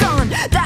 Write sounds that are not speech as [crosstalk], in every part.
gonna on,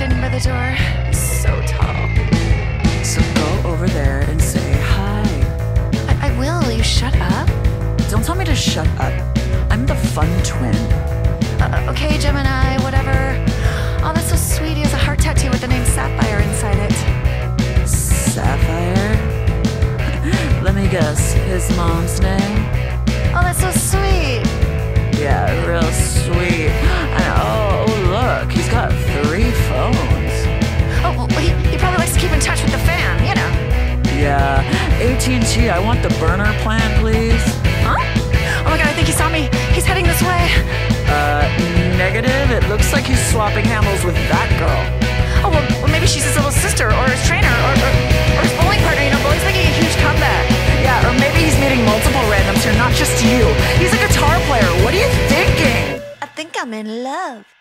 standing by the door. So tall. So go over there and say hi. I, I will. Will you shut up? Don't tell me to shut up. I'm the fun twin. Uh, okay, Gemini, whatever. Oh, that's so sweet. He has a heart tattoo with the name Sapphire inside it. Sapphire? [laughs] Let me guess, his mom's name? Oh, that's so sweet. Yeah, real sweet. Yeah, AT&T, I want the burner plan, please. Huh? Oh my god, I think he saw me. He's heading this way. Uh, negative. It looks like he's swapping handles with that girl. Oh, well, well maybe she's his little sister or his trainer or, or, or his bowling partner. You know, bowling's making a huge comeback. Yeah, or maybe he's meeting multiple randoms here, not just you. He's a guitar player. What are you thinking? I think I'm in love. Coffee bean,